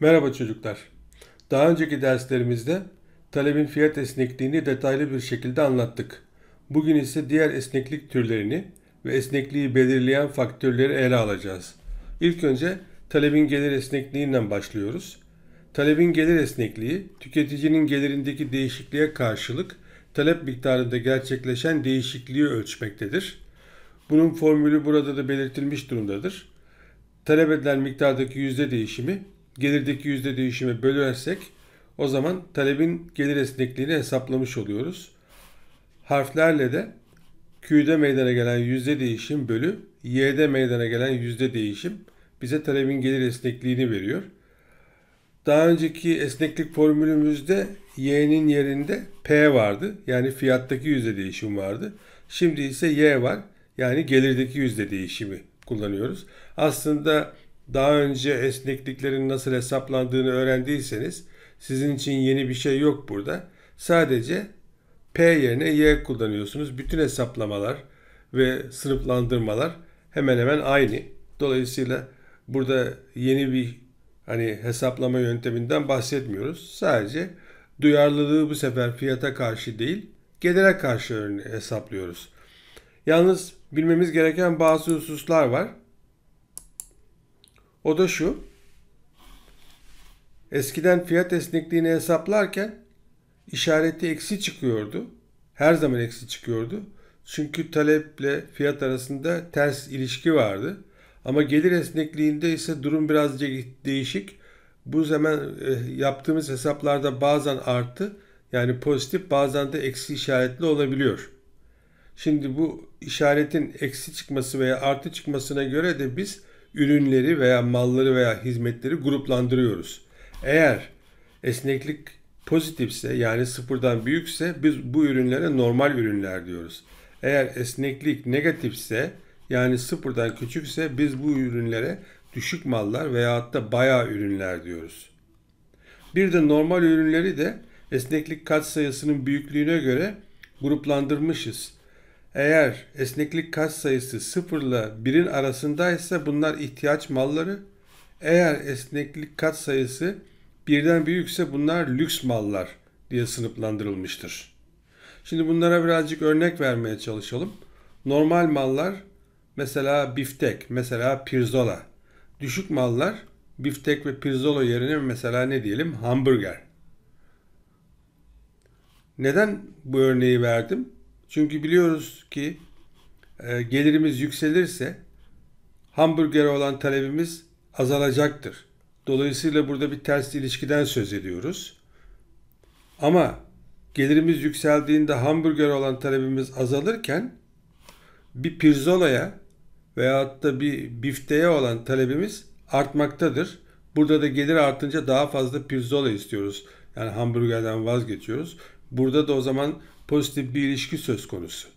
Merhaba çocuklar. Daha önceki derslerimizde talebin fiyat esnekliğini detaylı bir şekilde anlattık. Bugün ise diğer esneklik türlerini ve esnekliği belirleyen faktörleri ele alacağız. İlk önce talebin gelir esnekliğinden başlıyoruz. Talebin gelir esnekliği, tüketicinin gelirindeki değişikliğe karşılık talep miktarında gerçekleşen değişikliği ölçmektedir. Bunun formülü burada da belirtilmiş durumdadır. Talep edilen miktardaki yüzde değişimi gelirdeki yüzde değişimi bölersek o zaman talebin gelir esnekliğini hesaplamış oluyoruz. Harflerle de Q'de meydana gelen yüzde değişim bölü Y'de meydana gelen yüzde değişim bize talebin gelir esnekliğini veriyor. Daha önceki esneklik formülümüzde Y'nin yerinde P vardı. Yani fiyattaki yüzde değişim vardı. Şimdi ise Y var. Yani gelirdeki yüzde değişimi kullanıyoruz. Aslında daha önce esnekliklerin nasıl hesaplandığını öğrendiyseniz sizin için yeni bir şey yok burada. Sadece P yerine Y kullanıyorsunuz. Bütün hesaplamalar ve sınıflandırmalar hemen hemen aynı. Dolayısıyla burada yeni bir hani hesaplama yönteminden bahsetmiyoruz. Sadece duyarlılığı bu sefer fiyata karşı değil, gelire karşı hesaplıyoruz. Yalnız bilmemiz gereken bazı hususlar var. O da şu. Eskiden fiyat esnekliğini hesaplarken işareti eksi çıkıyordu. Her zaman eksi çıkıyordu. Çünkü taleple fiyat arasında ters ilişki vardı. Ama gelir esnekliğinde ise durum birazcık değişik. Bu zaman e, yaptığımız hesaplarda bazen artı yani pozitif bazen de eksi işaretli olabiliyor. Şimdi bu işaretin eksi çıkması veya artı çıkmasına göre de biz ürünleri veya malları veya hizmetleri gruplandırıyoruz. Eğer esneklik pozitifse yani sıfırdan büyükse biz bu ürünlere normal ürünler diyoruz. Eğer esneklik negatifse yani sıfırdan küçükse biz bu ürünlere düşük mallar veya da bayağı ürünler diyoruz. Bir de normal ürünleri de esneklik katsayısının büyüklüğüne göre gruplandırmışız. Eğer esneklik kaç sayısı 0 ile 1'in arasındaysa bunlar ihtiyaç malları. Eğer esneklik kat sayısı birden büyükse bunlar lüks mallar diye sınıflandırılmıştır. Şimdi bunlara birazcık örnek vermeye çalışalım. Normal mallar mesela biftek, mesela pirzola. Düşük mallar biftek ve pirzola yerine mesela ne diyelim hamburger. Neden bu örneği verdim? Çünkü biliyoruz ki e, gelirimiz yükselirse hamburgere olan talebimiz azalacaktır. Dolayısıyla burada bir ters ilişkiden söz ediyoruz. Ama gelirimiz yükseldiğinde hamburger olan talebimiz azalırken bir pirzolaya veyahut da bir bifteye olan talebimiz artmaktadır. Burada da gelir artınca daha fazla pirzola istiyoruz. Yani hamburgerden vazgeçiyoruz. Burada da o zaman pozitif bir ilişki söz konusu.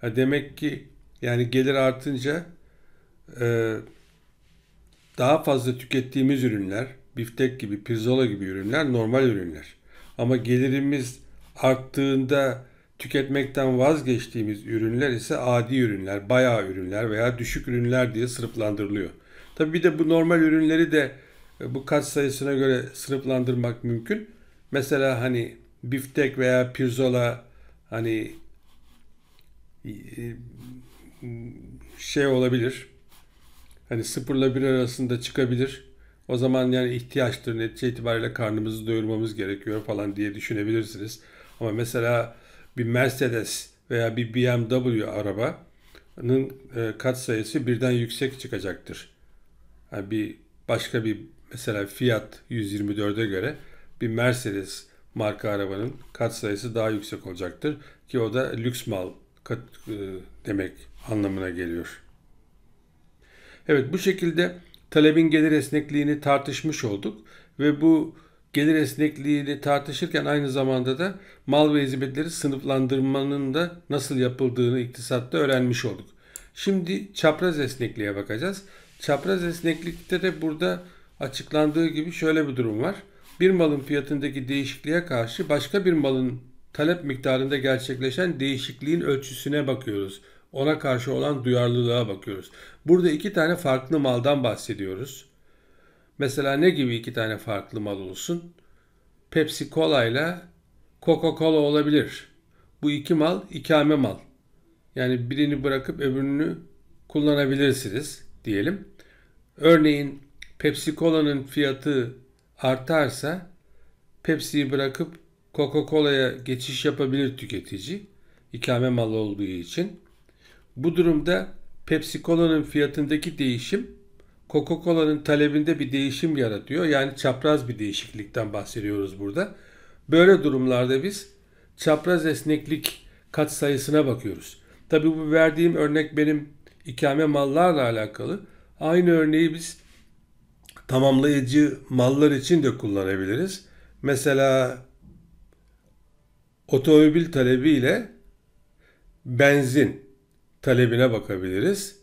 Ha demek ki yani gelir artınca e, daha fazla tükettiğimiz ürünler, biftek gibi, pirzola gibi ürünler normal ürünler. Ama gelirimiz arttığında tüketmekten vazgeçtiğimiz ürünler ise adi ürünler, bayağı ürünler veya düşük ürünler diye sınıflandırılıyor. Tabi bir de bu normal ürünleri de e, bu kat sayısına göre sınıflandırmak mümkün. Mesela hani biftek veya pirzola hani e, şey olabilir. Hani sıfırla bir arasında çıkabilir. O zaman yani ihtiyaçtır netice itibariyle karnımızı doyurmamız gerekiyor falan diye düşünebilirsiniz. Ama mesela bir Mercedes veya bir BMW arabanın e, kat sayısı birden yüksek çıkacaktır. Yani bir başka bir mesela Fiat 124'e göre bir Mercedes marka arabanın kat sayısı daha yüksek olacaktır. Ki o da lüks mal kat, e, demek anlamına geliyor. Evet bu şekilde talebin gelir esnekliğini tartışmış olduk ve bu gelir esnekliğini tartışırken aynı zamanda da mal ve hizmetleri sınıflandırmanın da nasıl yapıldığını iktisatta öğrenmiş olduk. Şimdi çapraz esnekliğe bakacağız. Çapraz esneklikte de burada açıklandığı gibi şöyle bir durum var bir malın fiyatındaki değişikliğe karşı başka bir malın talep miktarında gerçekleşen değişikliğin ölçüsüne bakıyoruz. Ona karşı olan duyarlılığa bakıyoruz. Burada iki tane farklı maldan bahsediyoruz. Mesela ne gibi iki tane farklı mal olsun? Pepsi Cola ile Coca-Cola olabilir. Bu iki mal ikame mal. Yani birini bırakıp öbürünü kullanabilirsiniz diyelim. Örneğin Pepsi Cola'nın fiyatı artarsa Pepsi'yi bırakıp Coca-Cola'ya geçiş yapabilir tüketici. İkame malı olduğu için. Bu durumda Pepsi Cola'nın fiyatındaki değişim Coca-Cola'nın talebinde bir değişim yaratıyor. Yani çapraz bir değişiklikten bahsediyoruz burada. Böyle durumlarda biz çapraz esneklik kat sayısına bakıyoruz. Tabi bu verdiğim örnek benim ikame mallarla alakalı. Aynı örneği biz tamamlayıcı mallar için de kullanabiliriz. Mesela otomobil talebi ile benzin talebine bakabiliriz.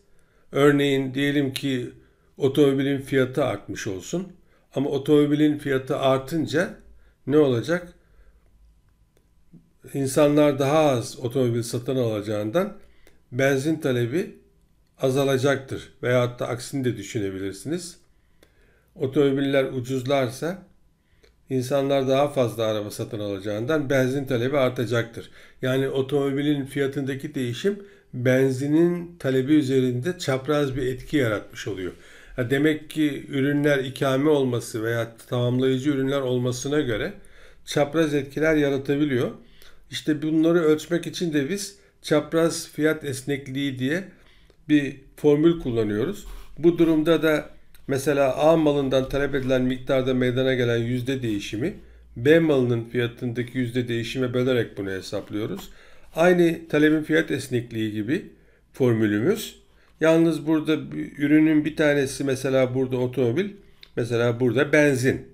Örneğin diyelim ki otomobilin fiyatı artmış olsun. Ama otomobilin fiyatı artınca ne olacak? İnsanlar daha az otomobil satın alacağından benzin talebi azalacaktır. Veyahut da aksini de düşünebilirsiniz. Otomobiller ucuzlarsa insanlar daha fazla araba satın alacağından benzin talebi artacaktır. Yani otomobilin fiyatındaki değişim benzinin talebi üzerinde çapraz bir etki yaratmış oluyor. Demek ki ürünler ikame olması veya tamamlayıcı ürünler olmasına göre çapraz etkiler yaratabiliyor. İşte bunları ölçmek için de biz çapraz fiyat esnekliği diye bir formül kullanıyoruz. Bu durumda da mesela A malından talep edilen miktarda meydana gelen yüzde değişimi B malının fiyatındaki yüzde değişime bölerek bunu hesaplıyoruz. Aynı talebin fiyat esnekliği gibi formülümüz. Yalnız burada ürünün bir tanesi mesela burada otomobil, mesela burada benzin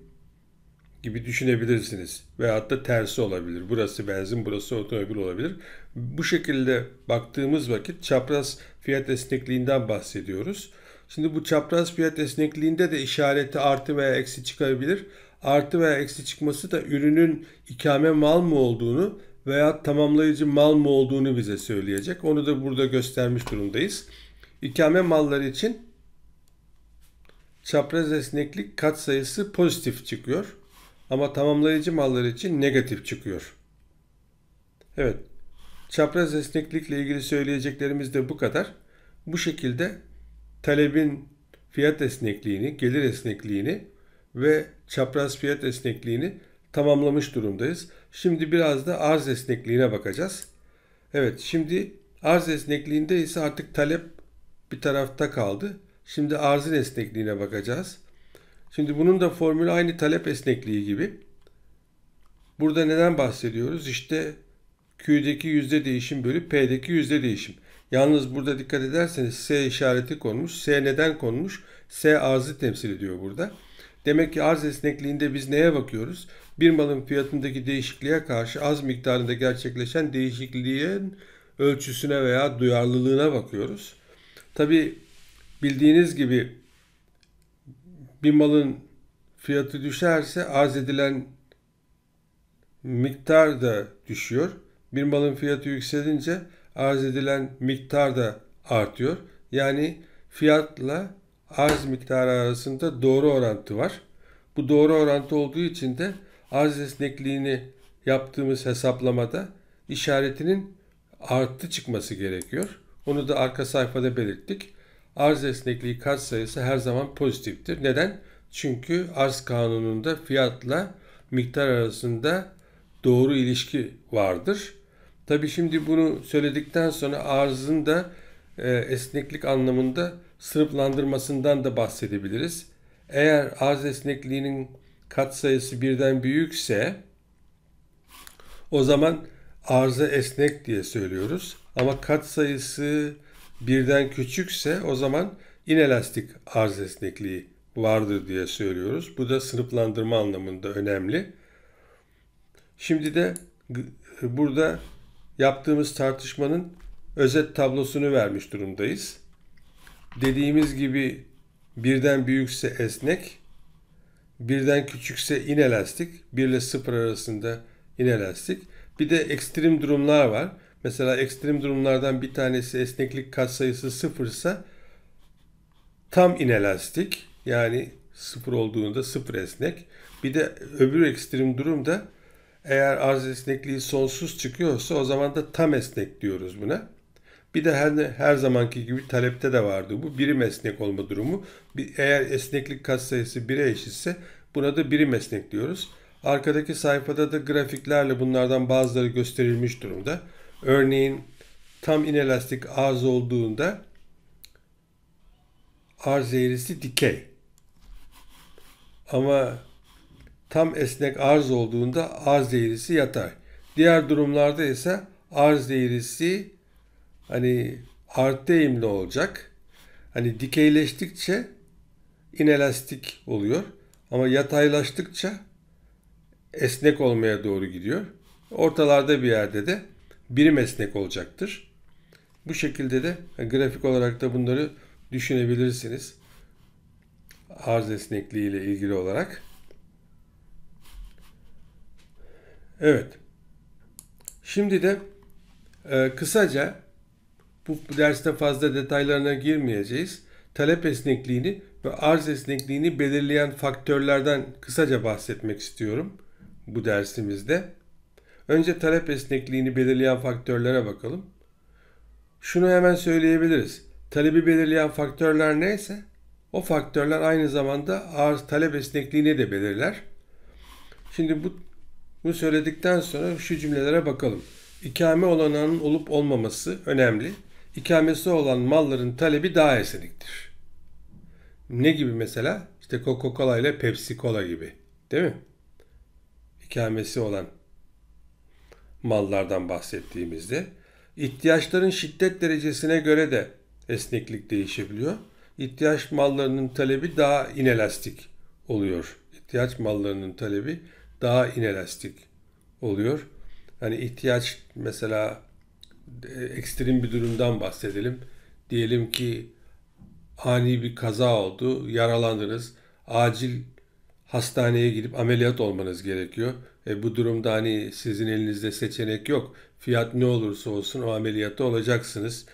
gibi düşünebilirsiniz. Veyahut da tersi olabilir. Burası benzin, burası otomobil olabilir. Bu şekilde baktığımız vakit çapraz fiyat esnekliğinden bahsediyoruz. Şimdi bu çapraz fiyat esnekliğinde de işareti artı veya eksi çıkabilir. Artı veya eksi çıkması da ürünün ikame mal mı olduğunu veya tamamlayıcı mal mı olduğunu bize söyleyecek. Onu da burada göstermiş durumdayız. İkame malları için çapraz esneklik kat sayısı pozitif çıkıyor. Ama tamamlayıcı mallar için negatif çıkıyor. Evet. Çapraz esneklikle ilgili söyleyeceklerimiz de bu kadar. Bu şekilde talebin fiyat esnekliğini, gelir esnekliğini ve çapraz fiyat esnekliğini tamamlamış durumdayız. Şimdi biraz da arz esnekliğine bakacağız. Evet şimdi arz esnekliğinde ise artık talep bir tarafta kaldı. Şimdi arzın esnekliğine bakacağız. Şimdi bunun da formülü aynı talep esnekliği gibi. Burada neden bahsediyoruz? İşte Q'deki yüzde değişim bölü P'deki yüzde değişim. Yalnız burada dikkat ederseniz S işareti konmuş. S neden konmuş? S arzı temsil ediyor burada. Demek ki arz esnekliğinde biz neye bakıyoruz? Bir malın fiyatındaki değişikliğe karşı az miktarında gerçekleşen değişikliğin ölçüsüne veya duyarlılığına bakıyoruz. Tabi bildiğiniz gibi bir malın fiyatı düşerse arz edilen miktar da düşüyor. Bir malın fiyatı yükselince arz edilen miktar da artıyor. Yani fiyatla arz miktarı arasında doğru orantı var. Bu doğru orantı olduğu için de arz esnekliğini yaptığımız hesaplamada işaretinin artı çıkması gerekiyor. Onu da arka sayfada belirttik. Arz esnekliği kat sayısı her zaman pozitiftir. Neden? Çünkü arz kanununda fiyatla miktar arasında doğru ilişki vardır. Tabi şimdi bunu söyledikten sonra arzın da e, esneklik anlamında sınıflandırmasından da bahsedebiliriz. Eğer arz esnekliğinin katsayısı birden büyükse o zaman arıza esnek diye söylüyoruz. Ama katsayısı birden küçükse o zaman inelastik arz esnekliği vardır diye söylüyoruz. Bu da sınıflandırma anlamında önemli. Şimdi de burada yaptığımız tartışmanın özet tablosunu vermiş durumdayız. Dediğimiz gibi birden büyükse esnek, birden küçükse inelastik, 1 ile 0 arasında inelastik. Bir de ekstrem durumlar var. Mesela ekstrem durumlardan bir tanesi esneklik katsayısı 0 ise tam inelastik yani sıfır olduğunda sıfır esnek. Bir de öbür ekstrem durumda eğer arz esnekliği sonsuz çıkıyorsa o zaman da tam esnek diyoruz buna. Bir de her, her zamanki gibi talepte de vardı bu birim esnek olma durumu. Eğer esneklik katsayısı 1'e eşitse buna da birim esnek diyoruz. Arkadaki sayfada da grafiklerle bunlardan bazıları gösterilmiş durumda. Örneğin tam inelastik arz olduğunda arz eğrisi dikey. Ama tam esnek arz olduğunda arz eğrisi yatay. Diğer durumlarda ise arz eğrisi hani artı eğimli olacak. Hani dikeyleştikçe inelastik oluyor. Ama yataylaştıkça esnek olmaya doğru gidiyor. Ortalarda bir yerde de birim esnek olacaktır. Bu şekilde de grafik olarak da bunları düşünebilirsiniz. Arz esnekliği ile ilgili olarak. Evet. Şimdi de e, kısaca bu derste fazla detaylarına girmeyeceğiz. Talep esnekliğini ve arz esnekliğini belirleyen faktörlerden kısaca bahsetmek istiyorum bu dersimizde. Önce talep esnekliğini belirleyen faktörlere bakalım. Şunu hemen söyleyebiliriz. Talebi belirleyen faktörler neyse o faktörler aynı zamanda arz talep esnekliğini de belirler. Şimdi bu bunu söyledikten sonra şu cümlelere bakalım. İkame olanağının olup olmaması önemli. İkamesi olan malların talebi daha esnektir. Ne gibi mesela? İşte Coca-Cola ile Pepsi Cola gibi. Değil mi? İkamesi olan mallardan bahsettiğimizde ihtiyaçların şiddet derecesine göre de esneklik değişebiliyor. İhtiyaç mallarının talebi daha inelastik oluyor. İhtiyaç mallarının talebi daha inelastik oluyor. Hani ihtiyaç mesela e, ekstrem bir durumdan bahsedelim. Diyelim ki ani bir kaza oldu, yaralandınız, acil hastaneye gidip ameliyat olmanız gerekiyor. E, bu durumda hani sizin elinizde seçenek yok. Fiyat ne olursa olsun o ameliyatta olacaksınız.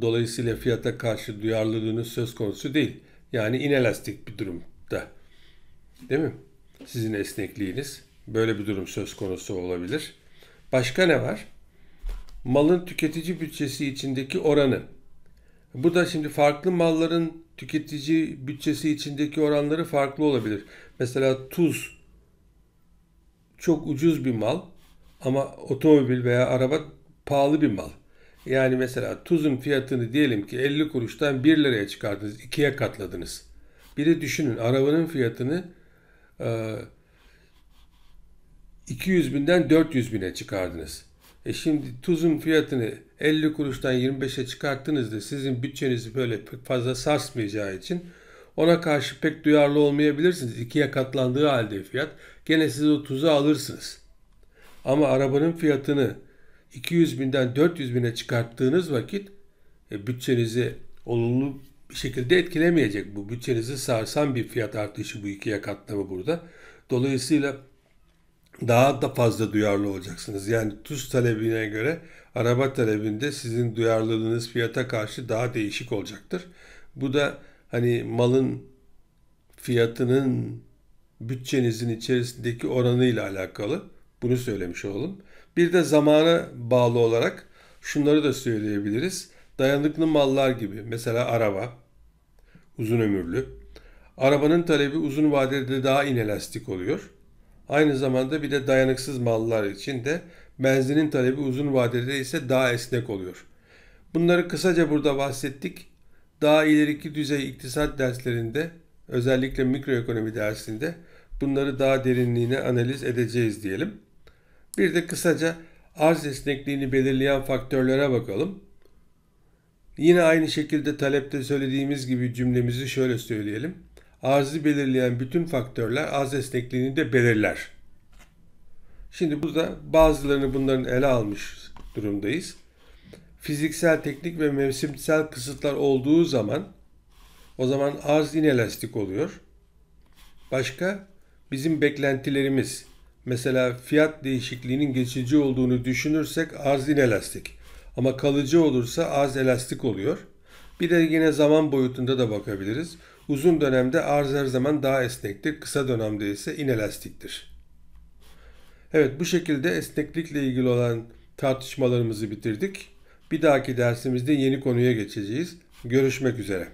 Dolayısıyla fiyata karşı duyarlılığınız söz konusu değil. Yani inelastik bir durumda. Değil mi? Sizin esnekliğiniz. Böyle bir durum söz konusu olabilir. Başka ne var? Malın tüketici bütçesi içindeki oranı. Bu da şimdi farklı malların tüketici bütçesi içindeki oranları farklı olabilir. Mesela tuz çok ucuz bir mal ama otomobil veya araba pahalı bir mal. Yani mesela tuzun fiyatını diyelim ki 50 kuruştan 1 liraya çıkardınız, ikiye katladınız. Bir de düşünün arabanın fiyatını 200 binden 400 bine çıkardınız. E şimdi tuzun fiyatını 50 kuruştan 25'e çıkarttınız da sizin bütçenizi böyle fazla sarsmayacağı için ona karşı pek duyarlı olmayabilirsiniz. İkiye katlandığı halde fiyat gene siz o tuzu alırsınız. Ama arabanın fiyatını 200 binden 400 bine çıkarttığınız vakit e, bütçenizi olumlu bir şekilde etkilemeyecek. Bu bütçenizi sarsan bir fiyat artışı bu ikiye katlama burada. Dolayısıyla daha da fazla duyarlı olacaksınız. Yani tuz talebine göre araba talebinde sizin duyarlılığınız fiyata karşı daha değişik olacaktır. Bu da hani malın fiyatının bütçenizin içerisindeki oranıyla alakalı. Bunu söylemiş olalım. Bir de zamana bağlı olarak şunları da söyleyebiliriz. Dayanıklı mallar gibi mesela araba uzun ömürlü. Arabanın talebi uzun vadede daha inelastik oluyor. Aynı zamanda bir de dayanıksız mallar için de benzinin talebi uzun vadede ise daha esnek oluyor. Bunları kısaca burada bahsettik. Daha ileriki düzey iktisat derslerinde özellikle mikroekonomi dersinde bunları daha derinliğine analiz edeceğiz diyelim. Bir de kısaca arz esnekliğini belirleyen faktörlere bakalım. Yine aynı şekilde talepte söylediğimiz gibi cümlemizi şöyle söyleyelim arzı belirleyen bütün faktörler arz esnekliğini de belirler. Şimdi burada bazılarını bunların ele almış durumdayız. Fiziksel, teknik ve mevsimsel kısıtlar olduğu zaman o zaman arz inelastik oluyor. Başka bizim beklentilerimiz mesela fiyat değişikliğinin geçici olduğunu düşünürsek arz inelastik. Ama kalıcı olursa arz elastik oluyor. Bir de yine zaman boyutunda da bakabiliriz. Uzun dönemde arz her zaman daha esnektir. Kısa dönemde ise inelastiktir. Evet bu şekilde esneklikle ilgili olan tartışmalarımızı bitirdik. Bir dahaki dersimizde yeni konuya geçeceğiz. Görüşmek üzere.